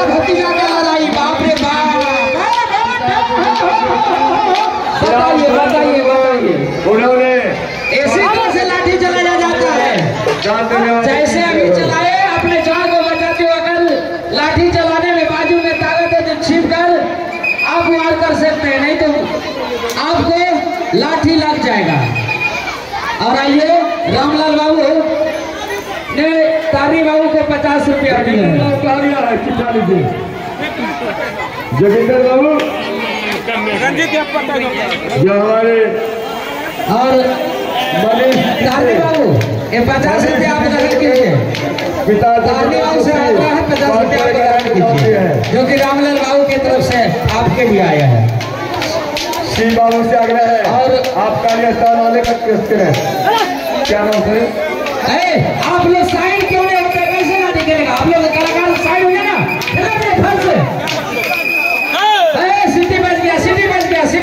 बड़ा भतीजा का लड़ाई बाप रे बाप। बताइए बताइए बताइए। उन्होंने ऐसे तरह से लाठी चलाया जाता है। जैसे अभी चलाए अपने जान को बचाते हुए कल लाठी चलाने में बाजू में ताकत है जो छिप कर आप वार कर सकते हैं नहीं तो आपको लाठी लग जाएगा। और आइए रामलाल बाबू। पचास रुपया दिए हैं। जोगिंदर बाबू जो हमारे और मनीष बाबू ये पचास रुपया आप कीजिए। पिता बाबू से आग्रह है पचास रुपया आप ग्रहण कीजिए। जो कि रामलाल बाबू की तरफ़ से आपके लिए आया है। श्री बाबू से आग्रह है और आप कार्य स्थान वाले का क्या नाम है आप लोग साइन